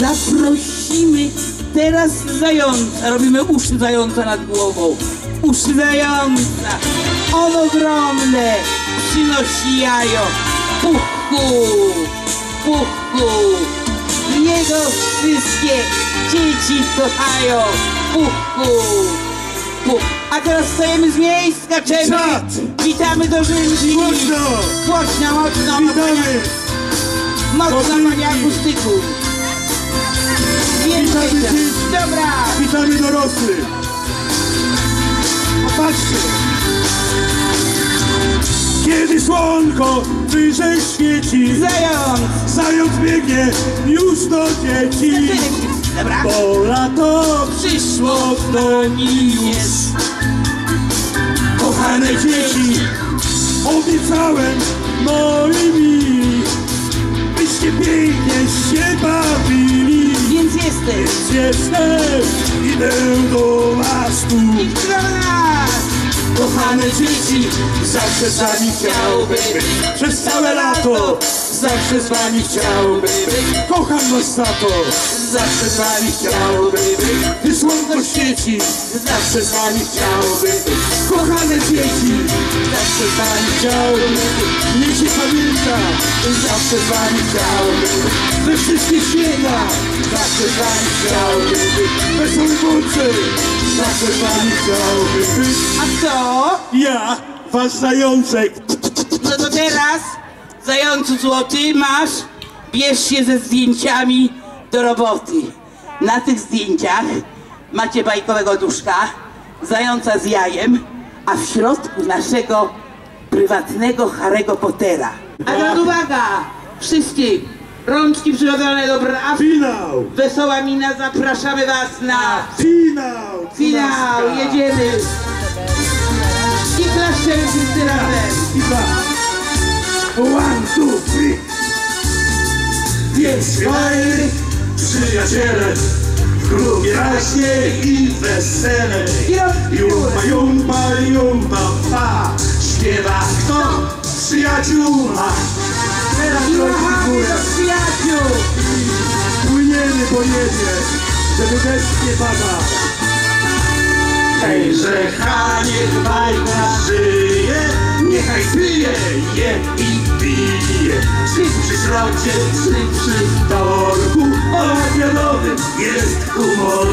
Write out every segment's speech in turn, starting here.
Zaprosimy teraz zająca. Robimy uszy zająca nad głową. Uszy zająca. On ogromne. Przynosi jajo. Puchu. Puchu. Jego wszystkie dzieci kochają. Puchu. Puch. A teraz stajemy z miejsc, skaczemy. Witamy do Rzymski. Głośno! Głośno, mocno. Witamy! Mocno, panie akustyku. Witamy dzieci. Dobra. Witamy dorosłych! Popatrzcie! Kiedy słonko wyżej świeci, Zając. zając biegnie już do dzieci. Dobra. Bo lato Przyszło do nich już. Kochane dzieci, obiecałem moi mili, byście pięknie się bawili. Więc jesteś. Jestem, idę do was tu. I kto nas? Kochane dzieci, zawsze z wami chciałbym być. Przez całe lato, zawsze z wami chciałbym być. Kocham was za to, zawsze z wami chciałbym być. Gdy świeci, zawsze z wami chciałbym być. Kochane dzieci, zawsze z wami chciałbym być. Niech się pamięta, zawsze z wami chciałbym być. We wszystkich świętach, zawsze z wami chciałbym być. Wesoły zawsze z wami chciałbym być. A kto? Ja, wasz zajączek. No to teraz, zającu złoty, masz, bierz się ze zdjęciami do roboty. Na tych zdjęciach macie bajkowego duszka, zająca z jajem, a w środku naszego prywatnego Harry'ego Pottera. A teraz uwaga! Wszyscy, rączki przygotowane do braw. Finał! Wesoła mina, zapraszamy was na Finał! Finał, jedziemy! I klaszczemy wszyscy razem. One, two, three. Więc fajny, przyjaciele, w klubie raśnie i wesele. Jumpa, jumpa, jumpa, pa. Śpiewa kto? Przyjaciół ma. Teraz I rączki w machamy górę. przyjaciół! Płyniemy po niebie, żeby deszcz nie padał. Hejże, ha, niech bajka żyje, niechaj pije, je i pije. Czy przy środzie, czy przy torku, obiadowym jest humor.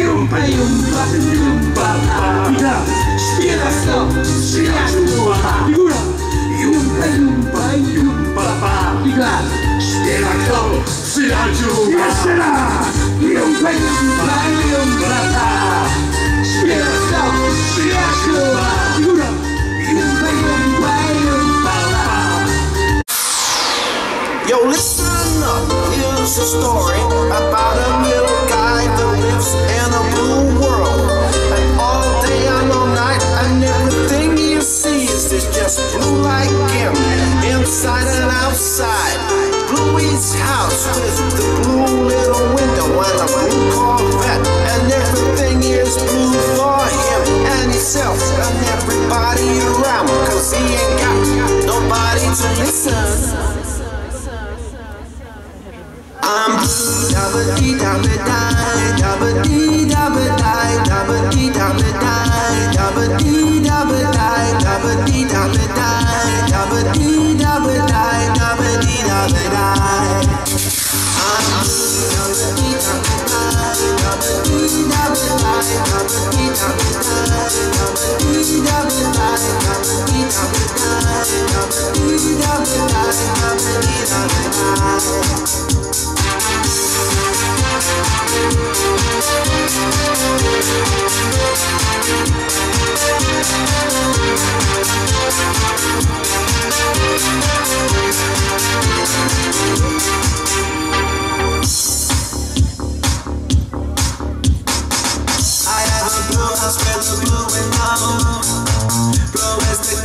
Jumpa, jumpa, jumpa, pa. I tak, śpiewa sto, przyjaciół ma. I góra. Jumpa, jumpa, jumpa, pa. I klas! Śpiewa kto? Przyjaciół. Jeszcze raz! Jumpa, jumpa, jumpa, and outside. Bluey's house with the blue little window and a blue Corvette, and everything is blue for him and himself and everybody around. Cause he ain't got nobody to listen. I'm blue, dabba dee dabba die, dabba dee dabba die,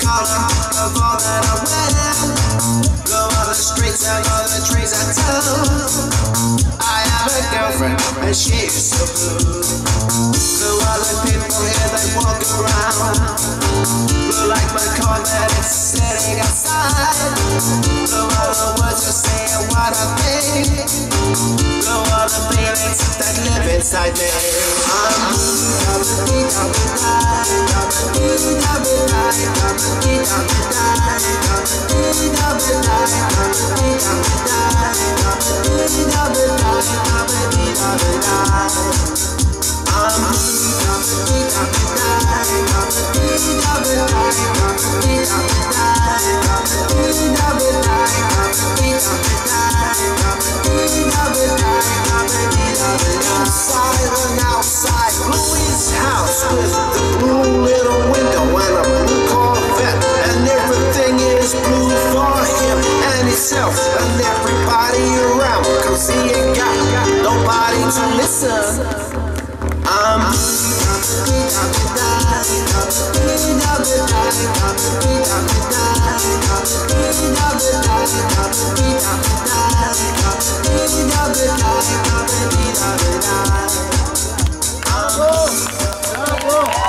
color of all that I wear tell you the I told. I have a girlfriend and so blue. The people here that walk around. Like my car that is sitting outside. Are the words you say and what I think. Blue the feelings that live inside me. I'm blue, I'm blue, I'm blue, I'm blue, I'm blue, I'm blue, I'm blue, I'm blue, I'm blue, I'm blue, I'm to listen. I'm um, Whoa.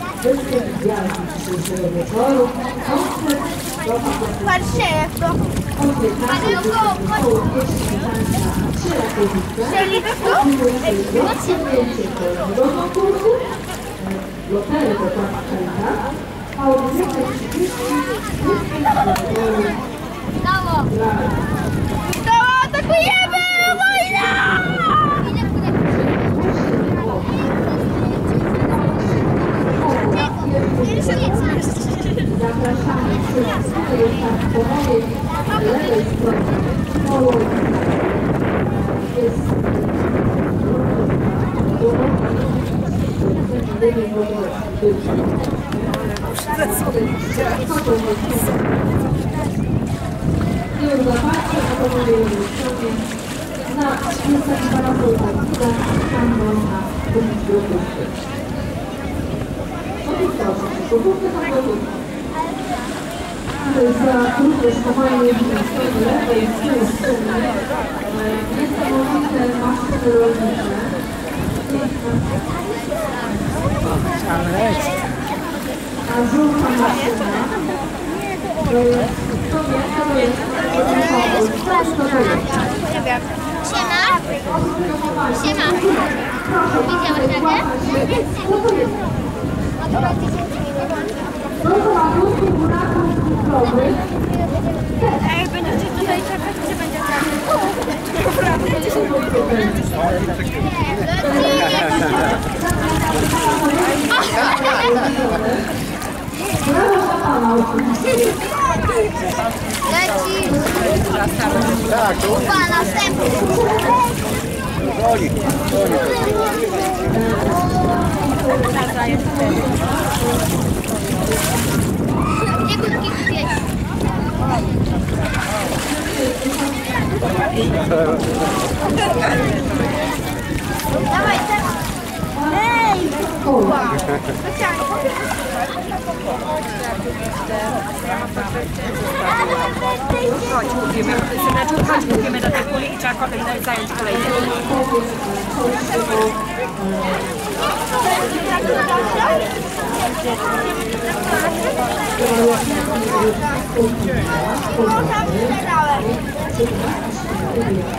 Perfetto. Ma io tocco. Scegli tu. Bravo. Jest to możliwe, masz to robić, rolnicze. A żółta maszyna, to jest, to co to jest, to jest. Nie wiem. Siema. Siema. Widziałeś to jest? No to cukrowych. Ej, będziecie tutaj czekać, Leci. Tak, tu. następny. Gdzie górki kupić? Dawaj, teraz. Ej! Tam sprzedałem. 그러면그고통 을.